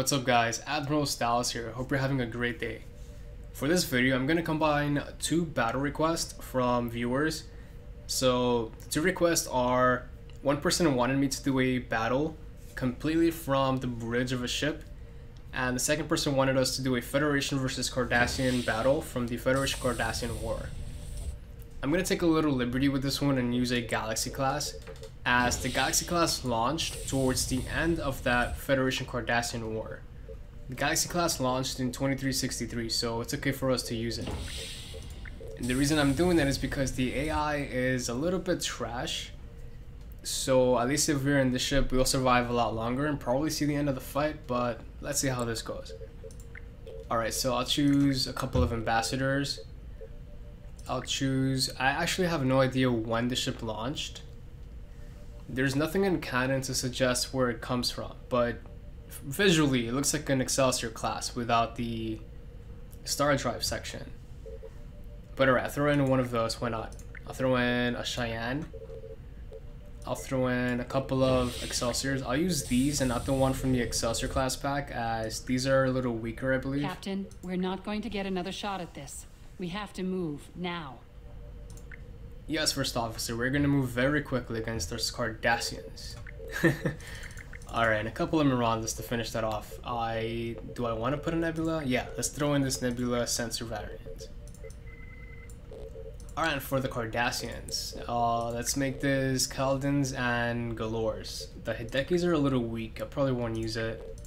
What's up guys, Admiral Stiles here, hope you're having a great day. For this video, I'm going to combine two battle requests from viewers. So, the two requests are, one person wanted me to do a battle completely from the bridge of a ship, and the second person wanted us to do a Federation versus Cardassian battle from the Federation Cardassian War. I'm going to take a little liberty with this one and use a Galaxy class, as the Galaxy class launched towards the end of that Federation Cardassian war. The Galaxy class launched in 2363, so it's okay for us to use it. And the reason I'm doing that is because the AI is a little bit trash, so at least if we're in the ship, we'll survive a lot longer and probably see the end of the fight, but let's see how this goes. Alright, so I'll choose a couple of ambassadors. I'll choose... I actually have no idea when the ship launched. There's nothing in canon to suggest where it comes from, but visually it looks like an Excelsior class without the star drive section. But alright, I'll throw in one of those, why not? I'll throw in a Cheyenne. I'll throw in a couple of Excelsiors. I'll use these and not the one from the Excelsior class pack as these are a little weaker, I believe. Captain, we're not going to get another shot at this. We have to move, now. Yes, First Officer, we're gonna move very quickly against those Cardassians. Alright, a couple of Mirandas to finish that off. I Do I want to put a Nebula? Yeah, let's throw in this Nebula sensor variant. Alright, for the Cardassians, uh, let's make this Keldons and Galors. The Hidekis are a little weak, I probably won't use it.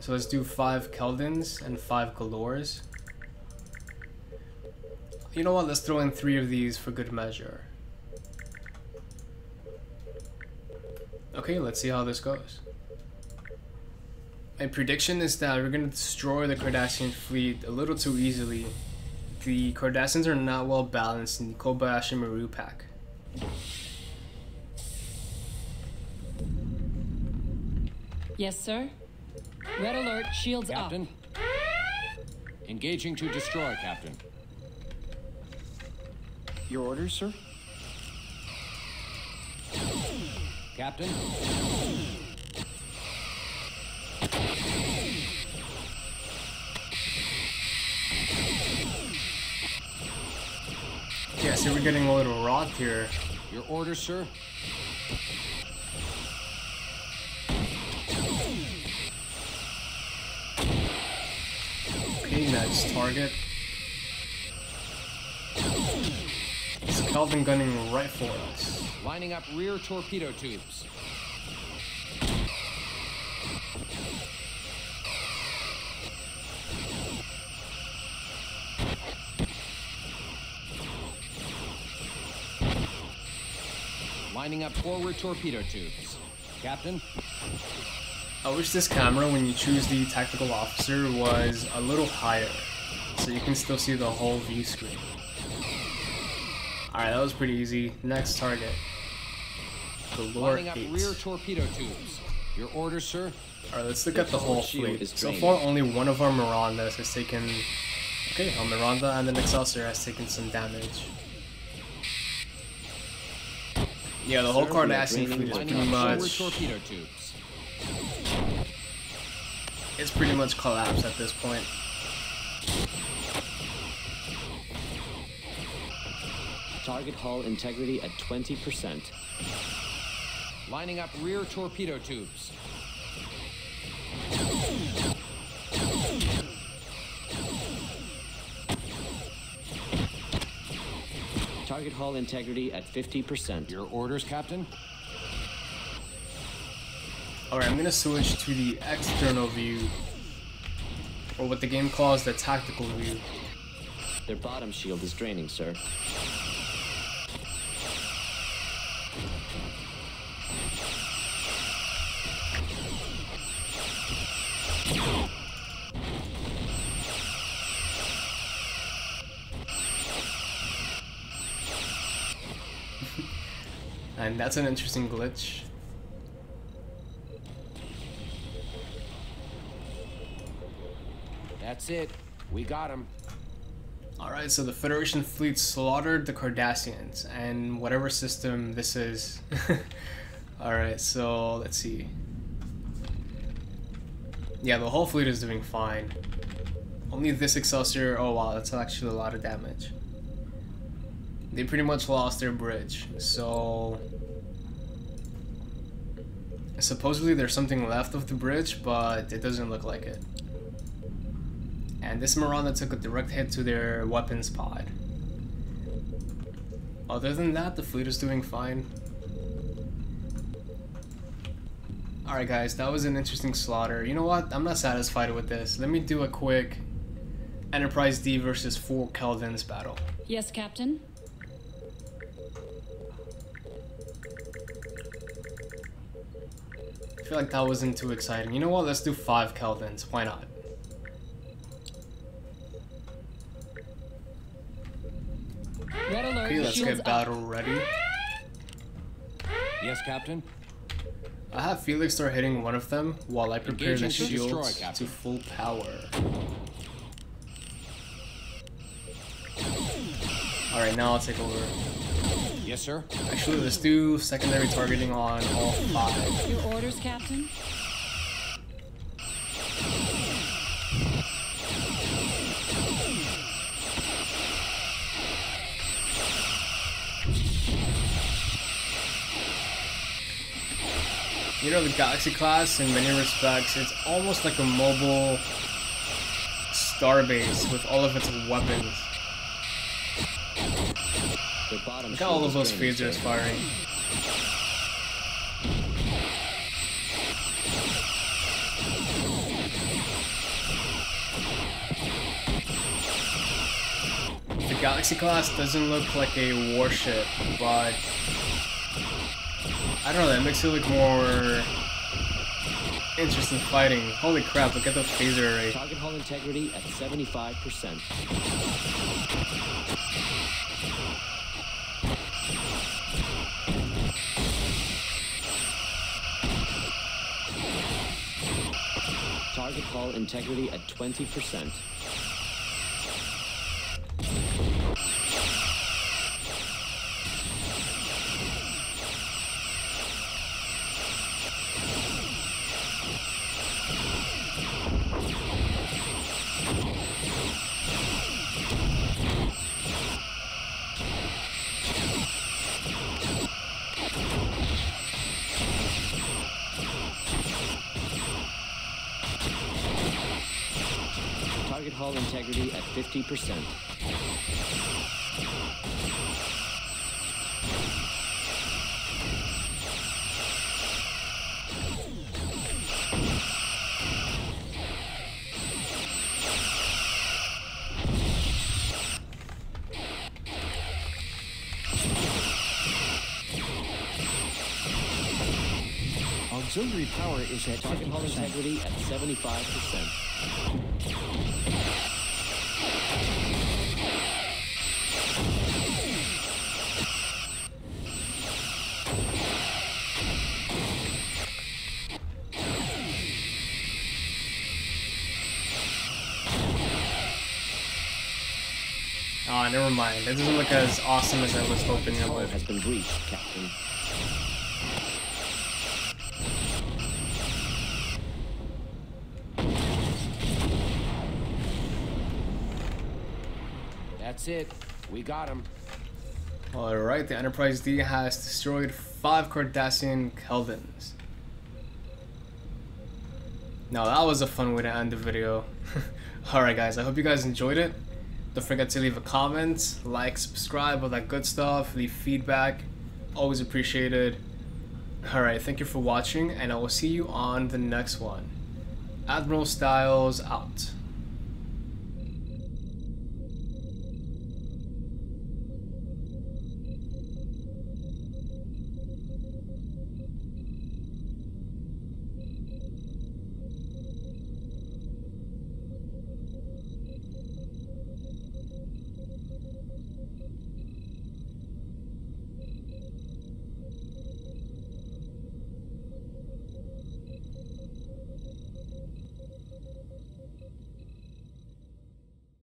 So let's do 5 Keldons and 5 Galors. You know what, let's throw in three of these for good measure. Okay, let's see how this goes. My prediction is that we're going to destroy the Cardassian fleet a little too easily. The Cardassians are not well balanced in the Kobayashi Maru pack. Yes, sir? Red alert, shields Captain. up. Engaging to destroy, Captain. Your orders, sir? Captain? Yeah, so we're getting a little rocked here. Your orders, sir? Okay, next target. Keldon gunning right for us. Lining up rear torpedo tubes. Lining up forward torpedo tubes. Captain? I wish this camera, when you choose the tactical officer, was a little higher, so you can still see the whole view screen. Alright, that was pretty easy. Next target. Galor Lining up 8. rear torpedo tubes. Your orders, sir? Alright, let's look at the whole fleet. So far, only one of our Mirandas has taken... Okay, our Miranda and then Excelsior has taken some damage. Yeah, the whole Sir, we are Cardassian fleet is pretty up forward much... torpedo tubes. It's pretty much collapsed at this point. Target hull integrity at 20%. Lining up rear torpedo tubes. Target hull integrity at 50%. Your orders, Captain? Alright, I'm gonna switch to the external view, or what the game calls the tactical view. Their bottom shield is draining, sir. And that's an interesting glitch. That's it. We got him. Alright, so the Federation fleet slaughtered the Cardassians, and whatever system this is. Alright, so let's see. Yeah, the whole fleet is doing fine. Only this Excelsior, oh wow, that's actually a lot of damage. They pretty much lost their bridge, so... Supposedly there's something left of the bridge, but it doesn't look like it. And this Miranda took a direct hit to their weapons pod. Other than that, the fleet is doing fine. Alright guys, that was an interesting slaughter. You know what? I'm not satisfied with this. Let me do a quick Enterprise D versus 4 Keldons battle. Yes, Captain? I feel like that wasn't too exciting. You know what? Let's do 5 Keldons. Why not? Okay, let's get battle ready. Yes, Captain? I have Felix start hitting one of them while I prepare Engaging the to destroy, shields to full power. Alright, now I'll take over. Yes, sir. Actually, let's do secondary targeting on all five. Your orders, Captain? You know, the Galaxy class, in many respects, it's almost like a mobile starbase with all of its weapons. Bottom Look at all of those phasers firing. The Galaxy class doesn't look like a warship, but I don't know, that makes it look more interesting fighting. Holy crap, look at the phaser array. Target hull integrity at 75%. Target hull integrity at 20%. Target integrity at 50%. Auxiliary power is at 50%. integrity at 75%. Ah, never mind. That doesn't look as awesome as I was hoping it would. has been breached, Captain. That's it. We got him. Alright, the Enterprise D has destroyed five Cardassian Keldons. Now that was a fun way to end the video. Alright guys, I hope you guys enjoyed it. Don't forget to leave a comment, like, subscribe, all that good stuff, leave feedback. Always appreciated. Alright, thank you for watching, and I will see you on the next one. Admiral Stiles out.